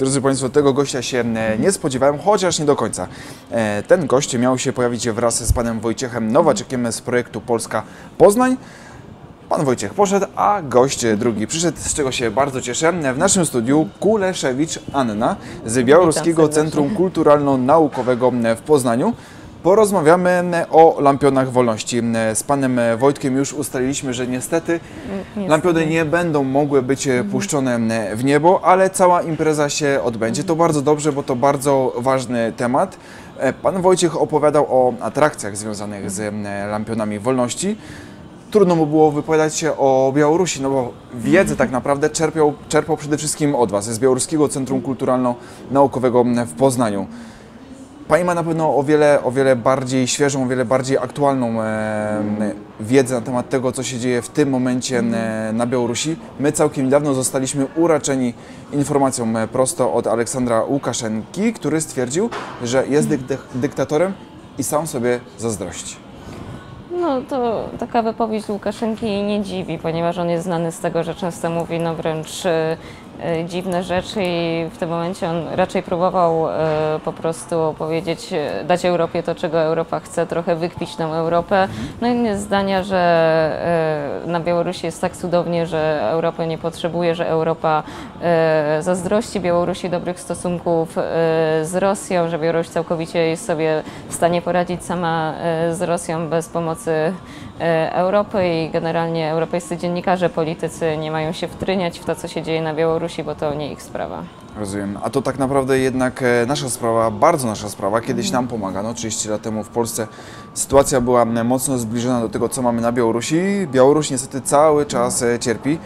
Drodzy Państwo, tego gościa się e, nie spodziewałem, chociaż nie do końca. E, Ten gość miał się pojawić wraz z panem Wojciechem Nowaczekiem z projektu Polska Poznań. Pan Wojciech poszedł, a gość drugi przyszedł, z czego się bardzo cieszę. W naszym studiu Kuleszewicz Anna z Białoruskiego. Centrum Kulturalno-Naukowego w Poznaniu. Porozmawiamy o lampionach wolności. Z panem Wojtkiem już ustaliliśmy, że niestety lampiony nie będą mogły być e, puszczone w niebo, ale cała impreza się odbędzie. To bardzo dobrze, bo to bardzo ważny temat. Pan Wojciech opowiadał o atrakcjach związanych z lampionami wolności. Trudno mu było wypowiadać się o Białorusi, no bo wiedzę tak naprawdę czerpiał, czerpał przede wszystkim od Was, z Białoruskiego Centrum Kulturalno-Naukowego w Poznaniu. Pani ma na pewno o wiele, o wiele bardziej świeżą, o wiele bardziej aktualną e, wiedzę na temat tego, co się dzieje w tym momencie e, na Białorusi. My całkiem niedawno zostaliśmy uraczeni informacją prosto od Aleksandra Łukaszenki, który stwierdził, że jest dyk- dyktatorem i sam sobie zazdrości. No to taka wypowiedź Łukaszenki nie dziwi, ponieważ on jest znany z tego, że często mówi no wręcz dziwne rzeczy i w tym momencie on raczej próbował e, po prostu powiedzieć, e, dać Europie to, czego Europa chce, trochę wykpić tą Europę. No i jest zdania, że na Białorusi jest tak cudownie, że Europa nie potrzebuje, że Europa zazdrości Białorusi dobrych stosunków z Rosją, że Białoruś całkowicie jest sobie w stanie poradzić sama z Rosją bez pomocy Europy i generalnie europejscy dziennikarze, politycy nie mają się wtryniać w to, co się dzieje na Białorusi, bo to nie ich sprawa. Rozumiem. A to tak naprawdę jednak e, nasza sprawa, bardzo nasza sprawa. Kiedyś nam pomagano, 30 lat temu w Polsce sytuacja była mocno zbliżona do tego, co mamy na Białorusi. Białoruś niestety cały czas e, cierpi.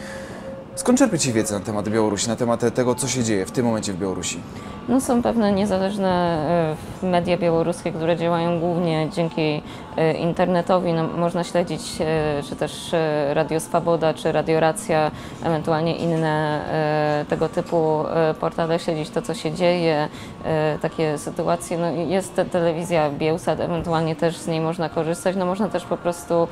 Skąd czerpiecie wiedzę na temat Białorusi, na temat tego, co się dzieje w tym momencie w Białorusi? No, są pewne niezależne e, media białoruskie, które działają głównie dzięki e, internetowi. No, można śledzić e, czy też Radio Swoboda, czy Radio Racja, ewentualnie inne tego typu portale, śledzić to, co się dzieje, takie sytuacje. No, jest te, telewizja Bielsat, ewentualnie też z niej można korzystać. No, można też po prostu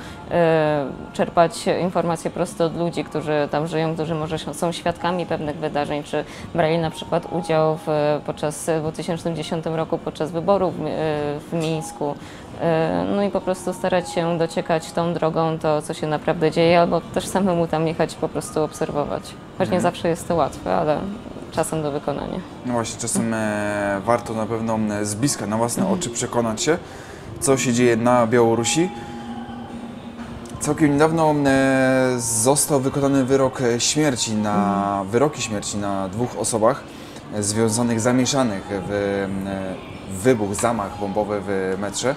czerpać informacje prosto od ludzi, którzy tam żyją, którzy może są świadkami pewnych wydarzeń, czy brali na przykład udział w, podczas w 2010 roku podczas wyborów e, w Mińsku. E, No i po prostu starać się dociekać tą drogą to, co się naprawdę dzieje, albo też samemu tam jechać po prostu obserwować. Choć nie zawsze jest to łatwe, ale czasem do wykonania. No właśnie, czasem e, warto na pewno e, z bliska, na własne oczy przekonać się, co się dzieje na Białorusi. Całkiem niedawno e, został wykonany wyrok e, śmierci na, wyroki śmierci na dwóch osobach e, związanych, zamieszanych w wybuch, zamach bombowy w metrze.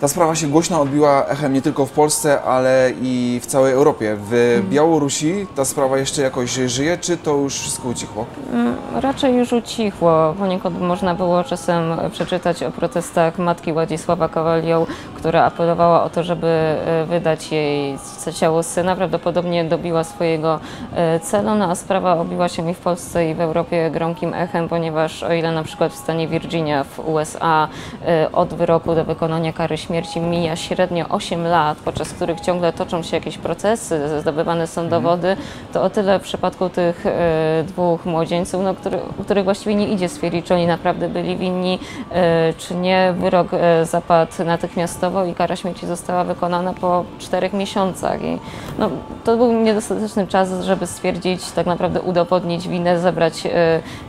Ta sprawa się głośno odbiła echem nie tylko w Polsce, ale i w całej Europie. W Białorusi ta sprawa jeszcze jakoś żyje, czy to już wszystko ucichło? Mm, Raczej już ucichło. Poniekąd można było czasem przeczytać o protestach matki Władysława Kowalioł, która apelowała o to, żeby e, wydać jej ciało syna. Prawdopodobnie dobiła swojego e, celu, no a sprawa obiła się i w Polsce i w Europie gromkim echem, ponieważ o ile na przykład w stanie Virginia w USA e, od wyroku do wykonania kary śmierci mija średnio 8 lat, podczas których ciągle toczą się jakieś procesy, zdobywane są dowody, to o tyle w przypadku tych e, dwóch młodzieńców, no, który, których właściwie nie idzie stwierdzić, czy oni naprawdę byli winni, e, czy nie, wyrok e, zapadł natychmiastowo i kara śmierci została wykonana po czterech miesiącach. I, no, to był niedostateczny czas, żeby stwierdzić, tak naprawdę udowodnić winę, zebrać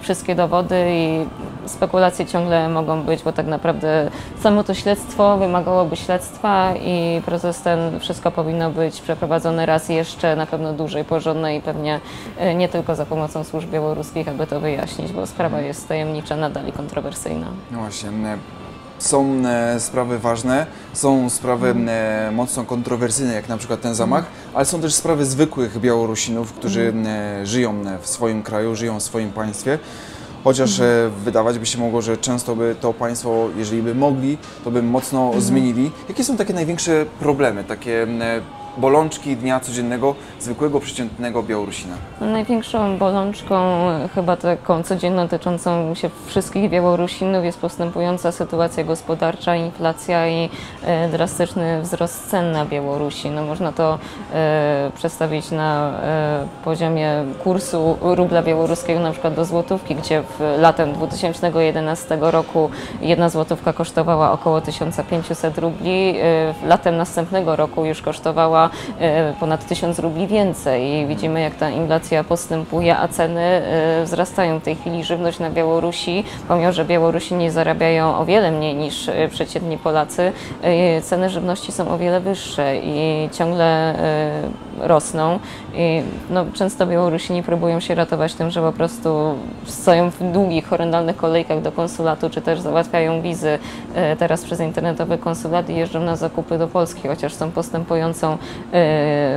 wszystkie dowody i spekulacje ciągle mogą być, bo tak naprawdę samo to śledztwo wymagałoby śledztwa i proces ten, wszystko powinno być przeprowadzone raz jeszcze, na pewno dłużej, porządne i pewnie e, nie tylko za pomocą służb białoruskich, aby to wyjaśnić, bo sprawa jest tajemnicza, nadal i kontrowersyjna. No właśnie. e, Są e, sprawy ważne, są sprawy e, mocno kontrowersyjne, jak na przykład ten zamach, ale są też sprawy zwykłych Białorusinów, którzy żyją w swoim kraju, żyją w swoim państwie. Chociaż e, wydawać by się mogło, że często by to państwo, jeżeli by mogli, to by mocno zmienili. Jakie są takie największe problemy, takie e, bolączki dnia codziennego, zwykłego, przeciętnego Białorusina? Największą bolączką, chyba taką codzienną, dotyczącą się wszystkich Białorusinów jest postępująca sytuacja gospodarcza, inflacja i e, drastyczny wzrost cen na Białorusi. No, można to e, przedstawić na e, poziomie kursu rubla białoruskiego na przykład do złotówki, gdzie w latem 2011 roku jedna złotówka kosztowała około 1500 rubli, e, latem następnego roku już kosztowała e, ponad 1000 rubli więcej widzimy jak ta inflacja postępuje, a ceny e, wzrastają w tej chwili. Żywność na Białorusi, pomimo że Białorusini zarabiają o wiele mniej niż e, przeciętni Polacy, ceny żywności są o wiele wyższe i ciągle rosną. I no, często Białorusini próbują się ratować tym, że po prostu stoją w długich, horrendalnych kolejkach do konsulatu, czy też załatwiają wizy teraz przez internetowy konsulat i jeżdżą na zakupy do Polski, chociaż są postępującą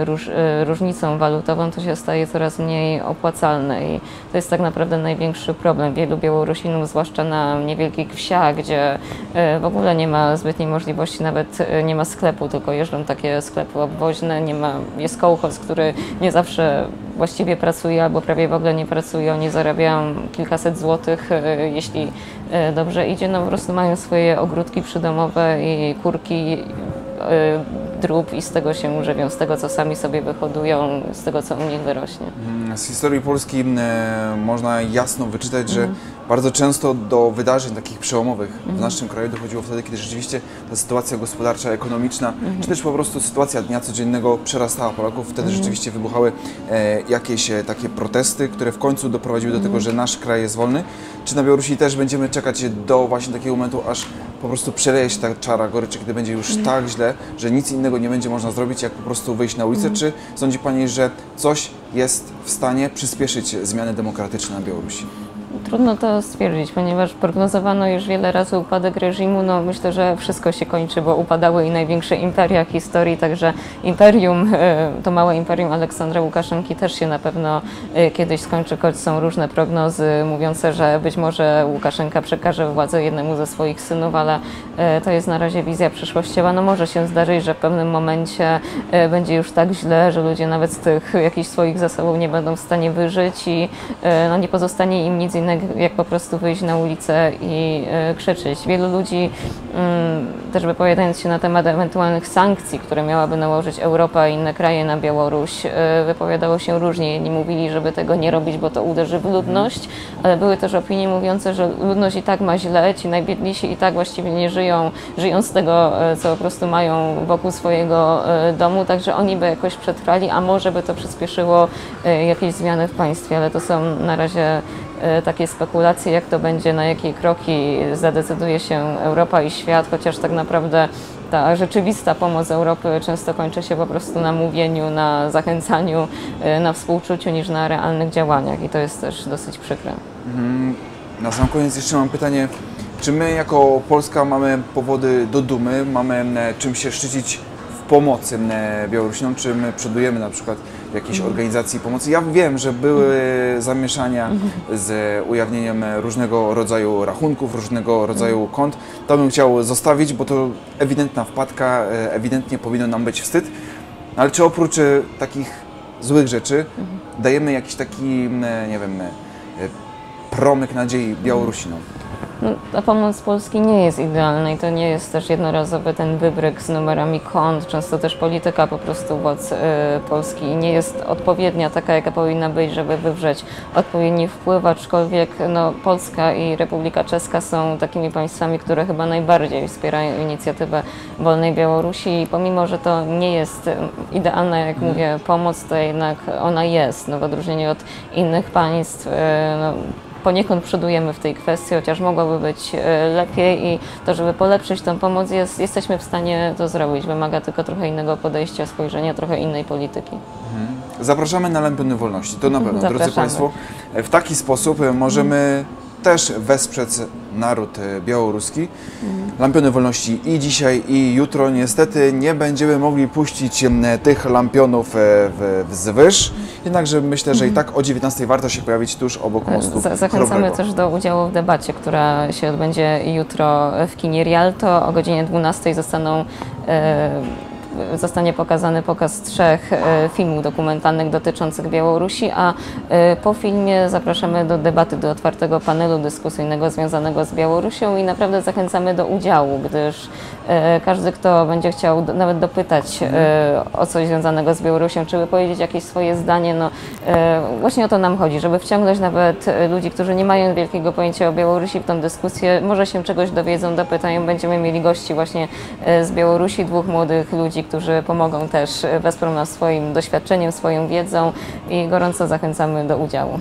róż, e, różnicą walutową, to się staje coraz mniej opłacalne i to jest tak naprawdę największy problem wielu Białorusinów, zwłaszcza na niewielkich wsiach, gdzie e, w ogóle nie ma zbytniej możliwości, nawet e, nie ma sklepu, tylko jeżdżą takie sklepy obwoźne, nie ma, jest kołchoz, który nie zawsze właściwie pracuje albo prawie w ogóle nie pracuje, oni zarabiają kilkaset złotych, e, jeśli e, dobrze idzie, no po prostu mają swoje ogródki przydomowe i kurki, e, drób i z tego się żywią, z tego co sami sobie wyhodują, z tego co u nich wyrośnie. Mm, Z historii Polski e, można jasno wyczytać, że bardzo często do wydarzeń takich przełomowych w naszym kraju dochodziło wtedy, kiedy rzeczywiście ta sytuacja gospodarcza, ekonomiczna, czy też po prostu sytuacja dnia codziennego przerastała Polaków. Wtedy rzeczywiście wybuchały e, jakieś e, takie protesty, które w końcu doprowadziły do tego, że nasz kraj jest wolny. Czy na Białorusi też będziemy czekać do właśnie takiego momentu, aż po prostu przeleje się ta czara goryczy, kiedy będzie już tak źle, że nic innego nie będzie można zrobić, jak po prostu wyjść na ulicę? Czy sądzi Pani, że coś jest w stanie przyspieszyć zmiany demokratyczne na Białorusi? Trudno to stwierdzić, ponieważ prognozowano już wiele razy upadek reżimu. No myślę, że wszystko się kończy, bo upadały i największe imperia historii, także imperium, e, to małe imperium Aleksandra Łukaszenki też się na pewno e, kiedyś skończy, choć są różne prognozy mówiące, że być może Łukaszenka przekaże władzę jednemu ze swoich synów, ale e, to jest na razie wizja przyszłościowa. No może się zdarzyć, że w pewnym momencie będzie już tak źle, że ludzie nawet z tych jakichś swoich zasobów nie będą w stanie wyżyć i no, nie pozostanie im nic innego, jak po prostu wyjść na ulicę i e, krzyczeć. Wielu ludzi mm, też wypowiadając się na temat ewentualnych sankcji, które miałaby nałożyć Europa i inne kraje na Białoruś, e, wypowiadało się różnie. Jedni mówili, żeby tego nie robić, bo to uderzy w ludność, ale były też opinie mówiące, że ludność i tak ma źle, ci najbiedniejsi i tak właściwie nie żyją, żyją z tego, e, co po prostu mają wokół swojego domu, także oni by jakoś przetrwali, a może by to przyspieszyło jakieś zmiany w państwie, ale to są na razie takie spekulacje, jak to będzie, na jakie kroki zadecyduje się Europa i świat, chociaż tak naprawdę ta rzeczywista pomoc Europy często kończy się po prostu na mówieniu, na zachęcaniu, e, na współczuciu niż na realnych działaniach i to jest też dosyć przykre. Na sam koniec jeszcze mam pytanie, czy my jako Polska mamy powody do dumy, mamy e, czym się szczycić w pomocy e, Białorusinom, czy my przodujemy na przykład jakiejś organizacji pomocy? Ja wiem, że były zamieszania z ujawnieniem różnego rodzaju rachunków, różnego rodzaju kont. To bym chciał zostawić, bo to ewidentna wpadka, e, ewidentnie powinno nam być wstyd. Ale czy oprócz e, takich złych rzeczy dajemy jakiś taki, m, nie wiem, e, promyk nadziei Białorusinom? No, ta pomoc Polski nie jest idealna i to nie jest też jednorazowy ten wybryk z numerami kont. Często też polityka po prostu władz y, Polski nie jest odpowiednia, taka jaka powinna być, żeby wywrzeć odpowiedni wpływ, aczkolwiek no, Polska i Republika Czeska są takimi państwami, które chyba najbardziej wspierają inicjatywę Wolnej Białorusi i pomimo, że to nie jest y, idealna, jak mówię, pomoc, to jednak ona jest, no, w odróżnieniu od innych państw. y, No, poniekąd przodujemy w tej kwestii, chociaż mogłoby być e, lepiej i to, żeby polepszyć tę pomoc, jest, jesteśmy w stanie to zrobić. Wymaga tylko trochę innego podejścia, spojrzenia, trochę innej polityki. Zapraszamy na Lampiony Wolności, to na pewno, drodzy Zapraszamy. Państwo. W taki sposób e, możemy też wesprzeć naród e, białoruski. Lampiony Wolności i dzisiaj, i jutro. Niestety nie będziemy mogli puścić tych lampionów e, w, w zwyż, jednakże myślę, że i tak o 19 warto się pojawić tuż obok mostu Za- Zachęcamy Chrobrego. też do udziału w debacie, która się odbędzie jutro w kinie Rialto. O godzinie 12 zostaną e, zostanie pokazany pokaz trzech e, filmów dokumentalnych dotyczących Białorusi, a e, po filmie zapraszamy do debaty, do otwartego panelu dyskusyjnego związanego z Białorusią i naprawdę zachęcamy do udziału, gdyż e, każdy, kto będzie chciał nawet dopytać o coś związanego z Białorusią, czy wypowiedzieć jakieś swoje zdanie, no właśnie o to nam chodzi, żeby wciągnąć nawet ludzi, którzy nie mają wielkiego pojęcia o Białorusi w tą dyskusję, może się czegoś dowiedzą, dopytają, będziemy mieli gości właśnie z Białorusi, dwóch młodych ludzi, którzy pomogą też, e, wesprą nas swoim doświadczeniem, swoją wiedzą i gorąco zachęcamy do udziału.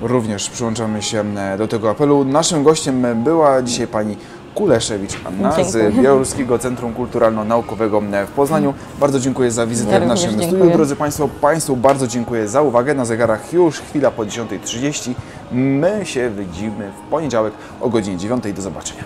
Również przyłączamy się e, do tego apelu. Naszym gościem e, była dzisiaj pani Kuleszewicz Anna z. Białoruskiego Centrum Kulturalno-Naukowego w Poznaniu. Bardzo dziękuję za wizytę Ja w naszym dziękuję. studiu. Drodzy Państwo, Państwu bardzo dziękuję za uwagę. Na zegarach już chwila po 10.30. My się widzimy w poniedziałek o godzinie 9.00. Do zobaczenia.